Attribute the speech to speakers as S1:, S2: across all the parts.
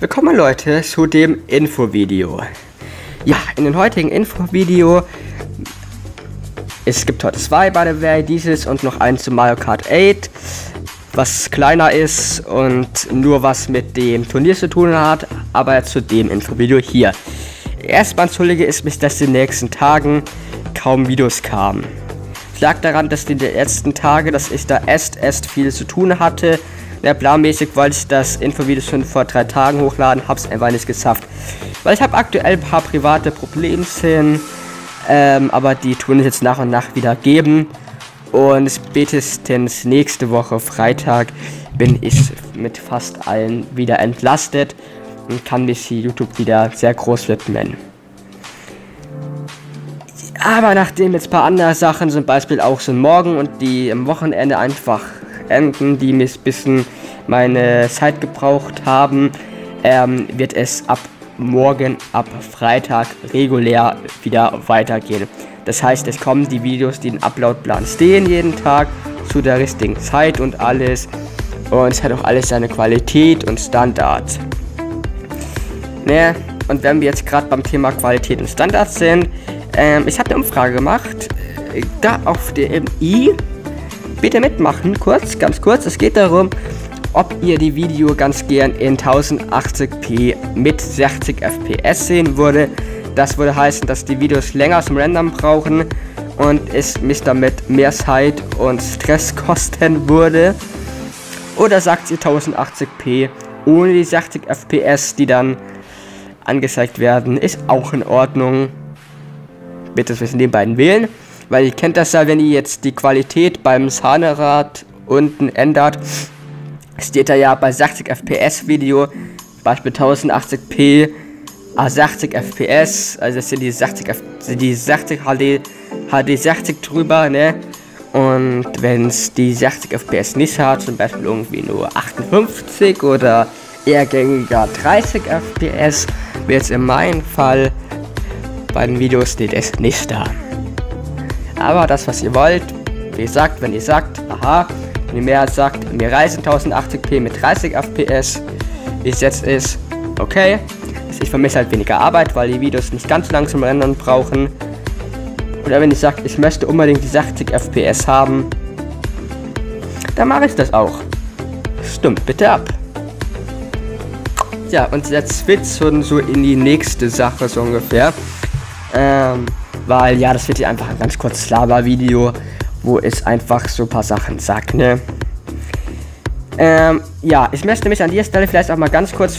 S1: Willkommen Leute zu dem Infovideo. Ja, in dem heutigen Infovideo es gibt heute zwei by the way, dieses und noch eins zu Mario Kart 8, was kleiner ist und nur was mit dem Turnier zu tun hat, aber zu dem Infovideo hier. Erstmal entschuldige ist mich, dass in den nächsten Tagen kaum Videos kamen. Es lag daran, dass in den letzten Tagen, dass ich da erst erst viel zu tun hatte ja, planmäßig wollte ich das Infovideo schon vor drei Tagen hochladen, hab's einfach nicht geschafft. Weil ich habe aktuell ein paar private Problemchen, ähm, aber die tun es jetzt nach und nach wieder geben. Und spätestens nächste Woche Freitag bin ich mit fast allen wieder entlastet und kann mich YouTube wieder sehr groß widmen. Aber nachdem jetzt ein paar andere Sachen, zum Beispiel auch so morgen und die am Wochenende einfach enden, die ein bisschen meine Zeit gebraucht haben, ähm, wird es ab morgen, ab Freitag regulär wieder weitergehen. Das heißt, es kommen die Videos, die im Uploadplan stehen jeden Tag zu der richtigen Zeit und alles. Und es hat auch alles seine Qualität und Standard. Ne? Und wenn wir jetzt gerade beim Thema Qualität und Standards sind, ähm, ich habe eine Umfrage gemacht, äh, da auf der MI bitte mitmachen, kurz, ganz kurz. Es geht darum, ob ihr die Video ganz gern in 1080p mit 60 fps sehen würde. Das würde heißen, dass die Videos länger zum Rendern brauchen und es mich damit mehr Zeit und Stress kosten würde. Oder sagt ihr 1080p ohne die 60 fps, die dann angezeigt werden, ist auch in Ordnung. Bitte zwischen den beiden wählen. Weil ihr kennt das ja, wenn ihr jetzt die Qualität beim Sahnerad unten ändert, steht da ja bei 60 FPS Video, Beispiel 1080p, 60 FPS, also das sind die 60, die 60 HD, HD 60 drüber, ne? Und wenn es die 60 FPS nicht hat, zum Beispiel irgendwie nur 58 oder eher gängiger 30 FPS, wie jetzt in meinem Fall, bei den Videos steht es nicht da. Aber das, was ihr wollt, wie gesagt, wenn ihr sagt, aha, wenn ihr mehr sagt, mir reißen 1080p mit 30 FPS, wie es jetzt ist, okay. Ich vermisse halt weniger Arbeit, weil die Videos nicht ganz langsam rendern brauchen. Oder wenn ich sage, ich möchte unbedingt die 60 FPS haben, dann mache ich das auch. Stimmt bitte ab. Ja, und jetzt wird's schon so in die nächste Sache so ungefähr. Ähm, weil ja, das wird hier einfach ein ganz kurzes Lava-Video, wo es einfach so ein paar Sachen sagt, ne? Ähm, ja, ich möchte mich an dieser Stelle vielleicht auch mal ganz kurz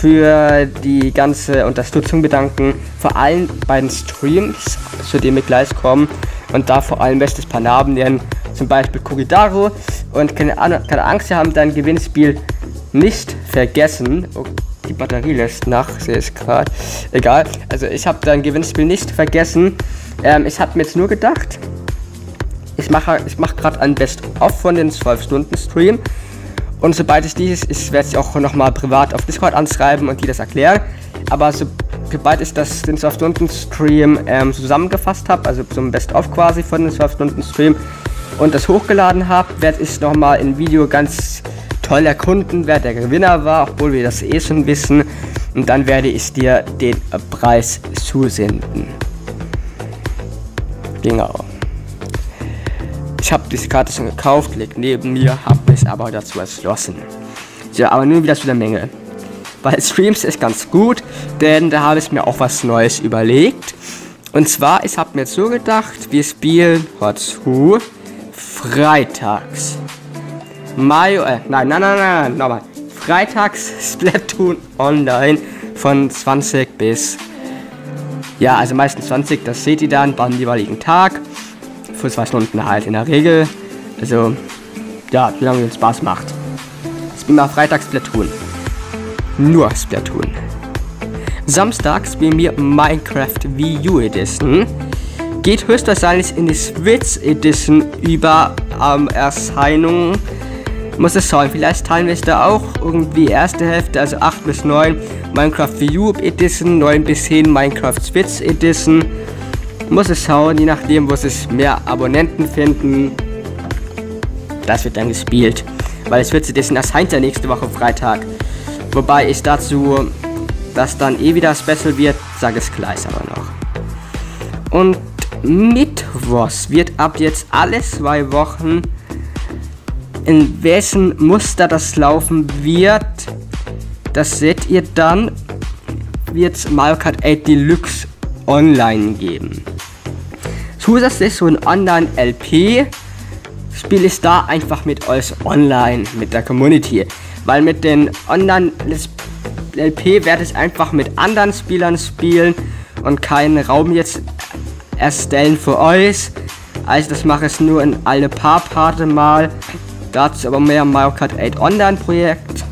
S1: für die ganze Unterstützung bedanken. Vor allem bei den Streams, zu denen wir gleich kommen. Und da vor allem möchte ich ein paar Namen nennen. Zum Beispiel Kugidaro. Und keine, keine Angst, wir haben dein Gewinnspiel nicht vergessen. Oh, die Batterie lässt nach, sehe ich gerade. Egal. Also ich habe dein Gewinnspiel nicht vergessen. Ähm, ich habe mir jetzt nur gedacht, ich mache ich mach gerade ein Best-of von den 12-Stunden-Stream. Und sobald ich dieses, ich werde es auch nochmal privat auf Discord anschreiben und dir das erklären. Aber so, sobald ich das den 12-Stunden-Stream ähm, zusammengefasst habe, also zum Best-of quasi von den 12-Stunden-Stream und das hochgeladen habe, werde ich nochmal in Video ganz toll erkunden, wer der Gewinner war, obwohl wir das eh schon wissen. Und dann werde ich dir den Preis zusenden. Genau. Ich habe diese Karte schon gekauft, liegt neben mir, habe mich aber dazu entschlossen. Ja, aber nun wieder zu der Menge. Bei Streams ist ganz gut, denn da habe ich mir auch was Neues überlegt. Und zwar, ich habe mir so gedacht, wir spielen heute freitags. Mayo, äh, nein, nein, nein, nein, nochmal. Freitags Splatoon online von 20 bis, ja, also meistens 20, das seht ihr dann beim jeweiligen Tag für zwei Stunden halt in der Regel. Also, ja, wie lange es Spaß macht. Bin mal freitags Splatoon. Nur Splatoon. Samstags spielen wir Minecraft Wii U Edition. Geht höchstwahrscheinlich in die Switch Edition über am ähm, Erscheinung. Muss es schauen, vielleicht teilen wir es da auch irgendwie erste Hälfte, also 8 bis 9 Minecraft Wii U Edition, 9 bis 10 Minecraft Switch Edition muss es schauen, je nachdem, wo es mehr Abonnenten finden. Das wird dann gespielt. Weil es wird dessen erscheint ja nächste Woche Freitag. Wobei ich dazu, dass dann eh wieder Special wird, sage es gleich aber noch. Und Mittwochs wird ab jetzt alle zwei Wochen, in welchem Muster das laufen wird, das seht ihr dann, wird Mario Kart 8 Deluxe online geben. Zusätzlich so ein Online-LP spiele ich da einfach mit euch online, mit der Community. Weil mit den Online-LP werde ich einfach mit anderen Spielern spielen und keinen Raum jetzt erstellen für euch. Also das mache ich nur in alle paar Parte mal. Dazu aber mehr Mario Kart 8 Online Projekt.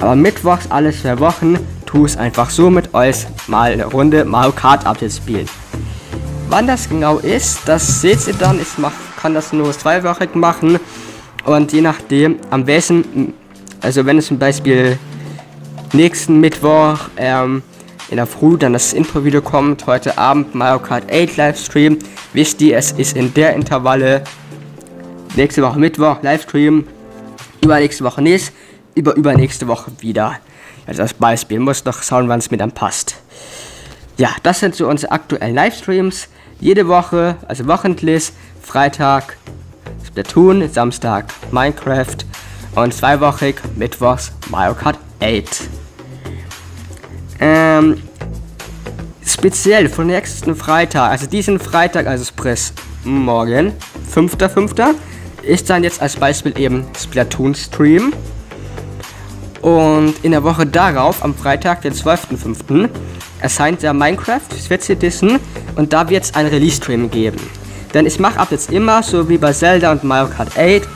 S1: Aber mittwochs alle zwei Wochen tue es einfach so mit euch mal eine Runde Mario Kart abzuspielen. Wann das genau ist, das seht ihr dann. Ich mach, kann das nur zweiwöchig machen. Und je nachdem, am besten, also wenn es zum Beispiel nächsten Mittwoch ähm, in der Früh dann das Intro-Video kommt, heute Abend Mario Kart 8 Livestream, wisst ihr, es ist in der Intervalle nächste Woche Mittwoch Livestream, übernächste Woche nicht, über übernächste Woche wieder. Also das Beispiel muss noch schauen, wann es mir dann passt. Ja, das sind so unsere aktuellen Livestreams. Jede Woche, also wochentlich, Freitag Splatoon, Samstag Minecraft und zweiwochig Mittwochs Mario Kart 8. Ähm, speziell von nächsten Freitag, also diesen Freitag, also Spress morgen, 5.5., ist dann jetzt als Beispiel eben Splatoon Stream. Und in der Woche darauf, am Freitag, den 12.05., erscheint der Minecraft Switch Edition und da wird es einen Release-Stream geben. Denn ich mache ab jetzt immer, so wie bei Zelda und Mario Kart 8,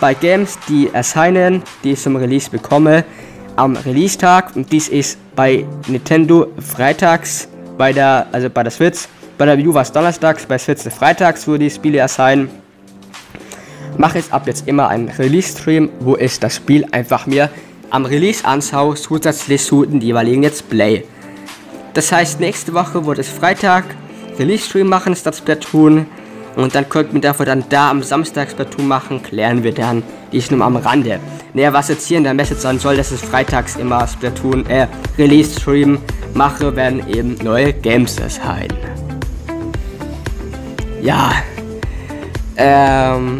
S1: bei Games, die erscheinen, die ich zum Release bekomme, am Release-Tag und dies ist bei Nintendo freitags, bei der, also bei der Switch, bei der Wii U war es donnerstags, bei Switch freitags, wo die Spiele erscheinen. Mache ich ab jetzt immer einen Release-Stream, wo ich das Spiel einfach mir am Release anschaue, zusätzlich zu den jeweiligen Let's Play. Das heißt, nächste Woche wird es Freitag Release-Stream machen statt Splatoon. Und dann könnten wir dafür dann da am Samstag Splatoon machen, klären wir dann. Die ist nur am Rande. Naja, was jetzt hier in der Message sein soll, dass es freitags immer Splatoon, äh, Release-Stream mache, werden eben neue Games erscheinen. Ja. Ähm,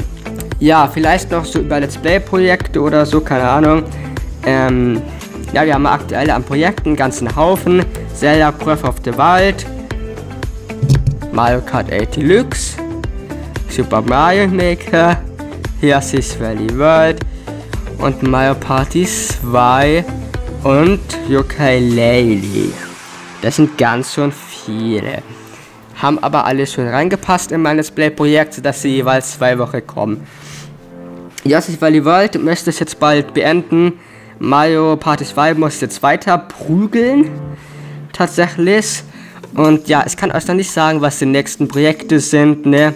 S1: ja, vielleicht noch so über Let's Play-Projekte oder so, keine Ahnung. Ähm, ja, wir haben aktuell an Projekten einen ganzen Haufen. Zelda Breath of the Wild, Mario Kart 8 Deluxe, Super Mario Maker, Yoshi's Valley World und Mario Party 2 und Yooka-Laylee. Das sind ganz schön viele. Haben aber alle schön reingepasst in mein Let's Play-Projekt, sodass sie jeweils zwei Wochen kommen. Yoshi's Valley World möchte es jetzt bald beenden. Mario Party 2 muss jetzt weiter prügeln tatsächlich. Und ja, ich kann euch noch nicht sagen, was die nächsten Projekte sind, ne?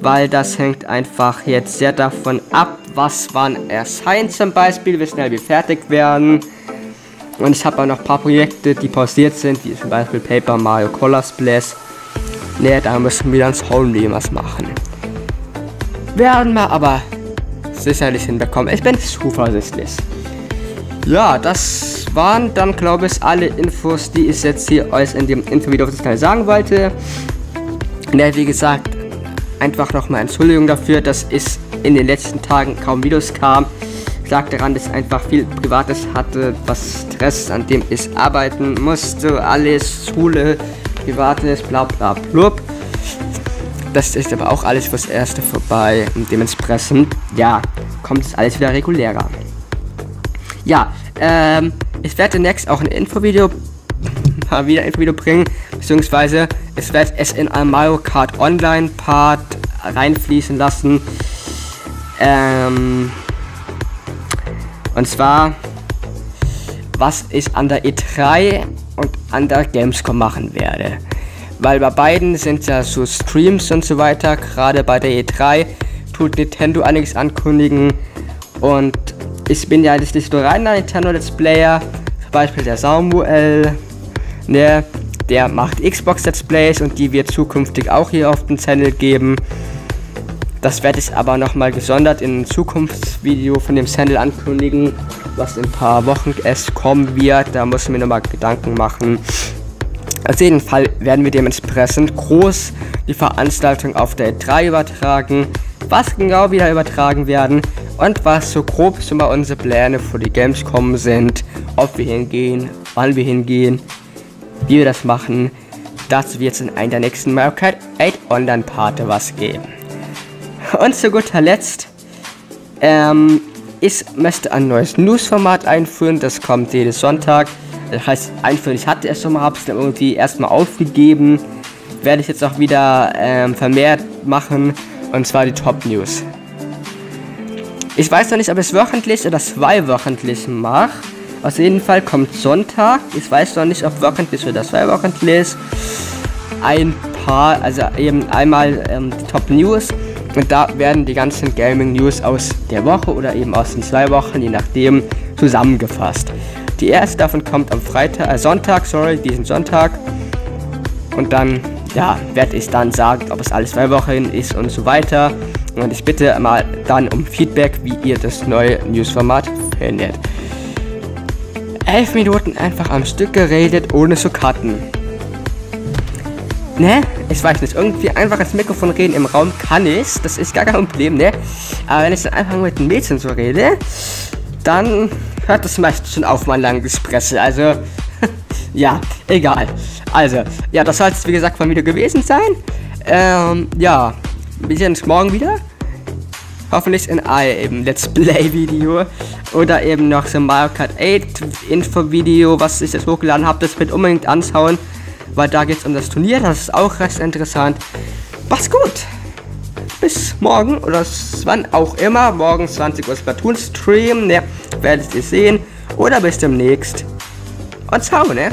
S1: Weil das hängt einfach jetzt sehr davon ab, was wann erscheint zum Beispiel, wie schnell wir fertig werden. Und ich habe auch noch ein paar Projekte, die pausiert sind, wie zum Beispiel Paper Mario Color Splash. Ne, da müssen wir dann Soul was machen. Werden wir aber sicherlich hinbekommen. Ich bin zuversichtlich. Ja, das waren dann, glaube ich, alle Infos, die ich jetzt hier euch in dem Infovideo sagen wollte. Ja, wie gesagt, einfach nochmal Entschuldigung dafür, dass es in den letzten Tagen kaum Videos kam. Lag daran, dass ich einfach viel Privates hatte, was Stress, an dem ich arbeiten musste, alles, Schule, Privates, bla bla blub. Das ist aber auch alles fürs Erste vorbei und dementsprechend, ja, kommt es alles wieder regulärer. Ja, ähm, ich werde demnächst auch ein Infovideo mal wieder ein Infovideo bringen, beziehungsweise es wird es in ein Mario Kart Online Part reinfließen lassen. Ähm, und zwar, was ich an der E3 und an der Gamescom machen werde. Weil bei beiden sind ja so Streams und so weiter. Gerade bei der E3 tut Nintendo einiges ankündigen. Und ich bin ja nicht so reiner Nintendo Let's Player. Zum Beispiel der Samuel, ne, der macht Xbox Let's Plays und die wird zukünftig auch hier auf dem Channel geben. Das werde ich aber nochmal gesondert in einem Zukunftsvideo von dem Channel ankündigen. was in ein paar Wochen es kommen wird. Da muss ich mir nochmal Gedanken machen. Auf jeden Fall werden wir dementsprechend groß die Veranstaltung auf der E3 übertragen, was genau wieder übertragen werden und was so grob so mal unsere Pläne für die Gamescom sind, ob wir hingehen, wann wir hingehen, wie wir das machen. Das wird es in einer der nächsten Mario Kart 8 Online-Parte was geben. Und zu guter Letzt, ähm, ich möchte ein neues News-Format einführen, das kommt jeden Sonntag. Das heißt, einführen, ich hatte es schon mal, habe es dann irgendwie erstmal aufgegeben. Werde ich jetzt auch wieder ähm, vermehrt machen, und zwar die Top News. Ich weiß noch nicht, ob ich es wöchentlich oder zweiwöchentlich mache. Auf jeden Fall kommt Sonntag. Ich weiß noch nicht, ob wöchentlich oder zweiwöchentlich. Ein paar, also eben einmal ähm, die Top News. Und da werden die ganzen Gaming News aus der Woche oder eben aus den zwei Wochen, je nachdem, zusammengefasst. Die erste davon kommt am Freitag, äh, Sonntag, sorry, diesen Sonntag. Und dann, ja, werde ich dann sagen, ob es alles zwei Wochen ist und so weiter. Und ich bitte mal dann um Feedback, wie ihr das neue Newsformat findet. Elf Minuten einfach am Stück geredet, ohne zu cutten. Ne? Ich weiß nicht, irgendwie einfach ins Mikrofon reden im Raum kann ich. Das ist gar kein Problem, ne? Aber wenn ich dann einfach mit den Mädchen so rede, dann hört das meistens schon auf mein langes Presse. Also, ja, egal. Also, ja, das soll es wie gesagt vom Video gewesen sein. Ähm, ja, wir sehen uns morgen wieder. Hoffentlich in einem Let's Play Video. Oder eben noch so ein Mario Kart 8 Info Video, was ich jetzt hochgeladen habe. Das wird unbedingt anschauen. Weil da geht es um das Turnier. Das ist auch recht interessant. Mach's gut. Bis morgen oder wann auch immer. Morgen 20 Uhr Splatoon Stream. Ne, werdet ihr sehen. Oder bis demnächst. Und ciao, ne?